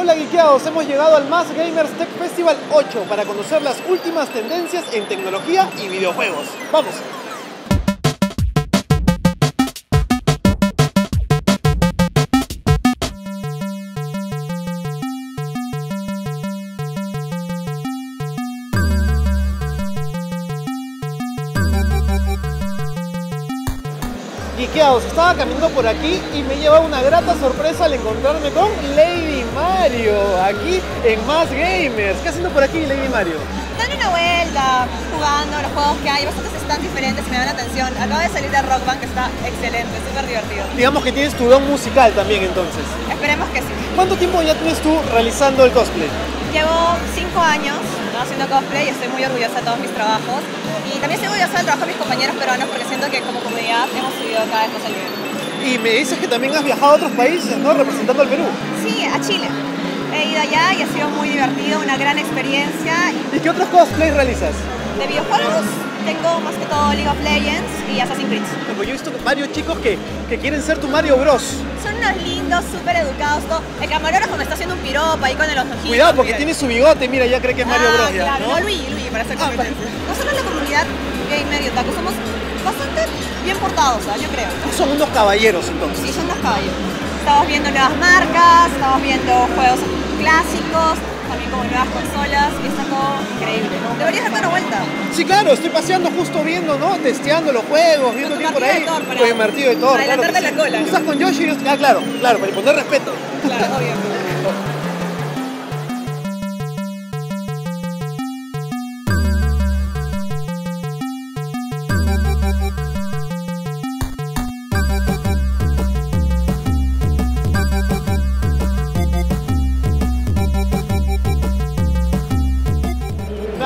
Hola geekeados, hemos llegado al Más Gamers Tech Festival 8 para conocer las últimas tendencias en tecnología y videojuegos. ¡Vamos! Estaba caminando por aquí y me lleva una grata sorpresa al encontrarme con Lady Mario, aquí en Más Gamers. ¿Qué haciendo por aquí Lady Mario? Dando una vuelta, jugando los juegos que hay, bastantes están diferentes y me dan la atención. Acabo de salir de Rock Band que está excelente, súper divertido. Digamos que tienes tu don musical también entonces. Esperemos que sí. ¿Cuánto tiempo ya tienes tú realizando el cosplay? Llevo cinco años haciendo cosplay y estoy muy orgullosa de todos mis trabajos. Y también estoy orgullosa del trabajo de mis compañeros peruanos porque siento que como comunidad hemos subido cada vez más el nivel. Y me dices que también has viajado a otros países, ¿no? Representando al Perú. Sí, a Chile. He ido allá y ha sido muy divertido, una gran experiencia. ¿Y qué otros cosplays realizas? De videojuegos tengo más que todo League of Legends y Assassin's Creed. Porque yo he visto varios chicos que, que quieren ser tu Mario Bros. Son unos lindos, súper educados. todo. El camarógrafo me está haciendo un piropo ahí con el ojitos. Cuidado porque tiene su bigote, mira, ya cree que es Mario ah, Bros. ya, claro, ¿no? no, Luigi, Luigi, para hacer Ah, competencia. Nosotros la comunidad gamer y otaku somos bastante bien portados, ¿ah? yo creo. Son unos caballeros entonces. Sí, son los caballos. Estamos viendo nuevas marcas, estamos viendo juegos clásicos, también como nuevas consolas, y está todo increíble. Deberías darte una vuelta. Sí, claro, estoy paseando justo viendo, ¿no? Testeando los juegos, viendo tu bien por ahí. Con el martillo de Thor, para claro adelantarte sí. la cola. Estás con Yoshi Ah, claro, claro, para imponer respeto. Claro, obvio.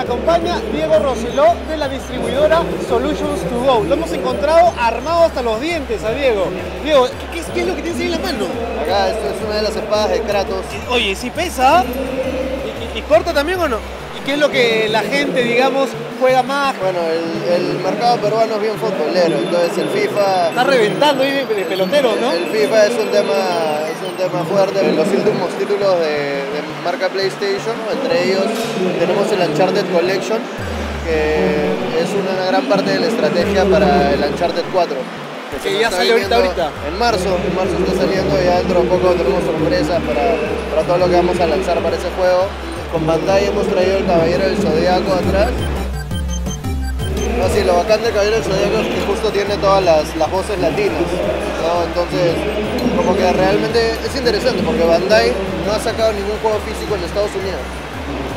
acompaña Diego Roseló de la distribuidora Solutions to Go. Lo hemos encontrado armado hasta los dientes a Diego. Diego, ¿qué, qué es, qué es lo que tienes ahí en la mano? Acá esto es una de las espadas de Kratos. Oye, ¿sí pesa? ¿Y, y- y corta también o no? ¿Y qué es lo que la gente, digamos, juega más? Bueno, el, el mercado peruano es bien futbolero, entonces el FIFA, Está reventando ahí de, de peloteros, ¿no? el FIFA es un tema, es un tema fuerte. Los últimos títulos de, de marca PlayStation, entre ellos tenemos el Uncharted Collection, que es una gran parte de la estrategia para el Uncharted 4. Que ya sale ahorita, ahorita. En marzo, en marzo está saliendo y ya dentro de poco tenemos sorpresas para, para todo lo que vamos a lanzar para ese juego. Con Bandai hemos traído el Caballero del Zodiaco atrás. No, sí, lo bacán del Caballero del Zodiaco es que justo tiene todas las, las voces latinas, ¿no? Entonces, como que realmente es interesante porque Bandai no ha sacado ningún juego físico en Estados Unidos,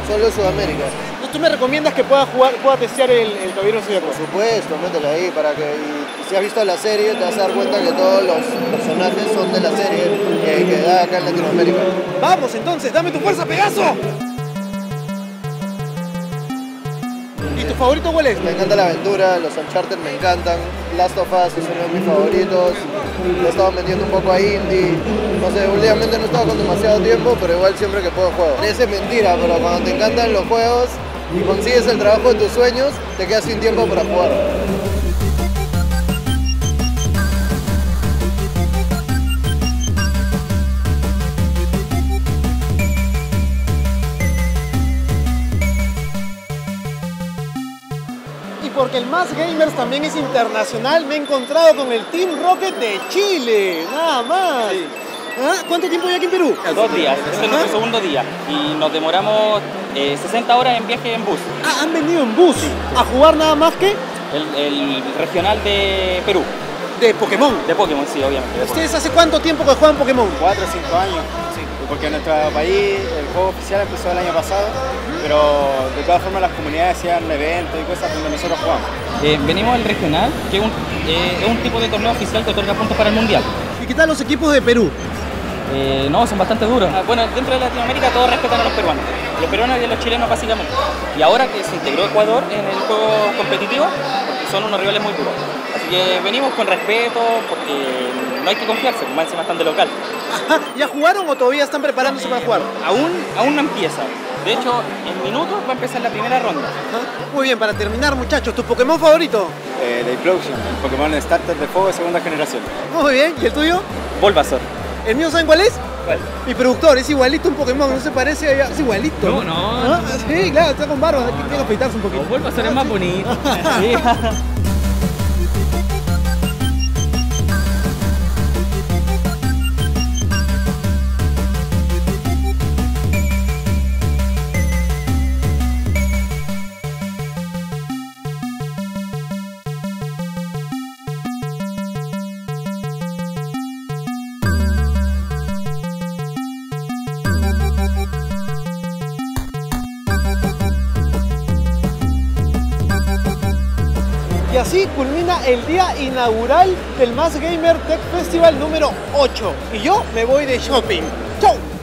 solo en Sudamérica. Entonces, ¿Tú me recomiendas que pueda jugar, pueda testear el, el Caballero Zodíaco? Por supuesto, mételo ahí para que y, y si has visto la serie te vas a dar cuenta que todos los personajes son de la serie que, que da acá en Latinoamérica. Vamos entonces, dame tu fuerza, Pegaso. ¿Y tu favorito cuál es? Me encanta la aventura, los Uncharted me encantan, Last of Us es uno de mis favoritos, lo he estado metiendo un poco a indie, no sé, últimamente no he estado con demasiado tiempo, pero igual siempre que puedo juego. Parece mentira, pero cuando te encantan los juegos y consigues el trabajo de tus sueños, te quedas sin tiempo para jugar. Porque el Más Gamers también es internacional, me he encontrado con el Team Rocket de Chile, nada más. ¿Ah? ¿Cuánto tiempo ya aquí en Perú? Dos días, este es nuestro segundo día y nos demoramos eh, 60 horas en viaje en bus. Ah, han venido en bus a jugar nada más que El, el regional de Perú, de Pokémon. de Pokémon, sí, obviamente. ¿Ustedes hace cuánto tiempo que juegan Pokémon? 4 o 5 años, porque en nuestro país el juego oficial empezó el año pasado, pero de todas formas las comunidades hacían eventos y cosas donde nosotros jugamos. Eh, venimos al regional, que es un, eh, es un tipo de torneo oficial que otorga puntos para el mundial. ¿Y qué tal los equipos de Perú? Eh, no, son bastante duros. Ah, Bueno, dentro de Latinoamérica todos respetan a los peruanos. Los peruanos y a los chilenos básicamente. Y ahora que se integró Ecuador en el juego competitivo, son unos rivales muy duros. Así que venimos con respeto, porque no hay que confiarse, más encima están de local. ¿Ya jugaron o todavía están preparándose para jugar? Aún, aún no empieza. De hecho, en minutos va a empezar la primera ronda. Ajá. Muy bien, para terminar muchachos, ¿tu Pokémon favorito? Eh, de Implosion, el Pokémon starter de fuego de segunda generación. Muy bien, ¿y el tuyo? Bulbasaur. ¿El mío saben cuál es? ¿Cuál? Mi productor es igualito a un Pokémon, no se parece a Es igualito. No, no. ¿Ah? Sí, claro, está con barba, tiene que afeitarse un poquito. Ser el más bonito. Sí. Y así culmina el día inaugural del Más Gamer Tech Festival número 8. Y yo me voy de shopping. ¡Chau!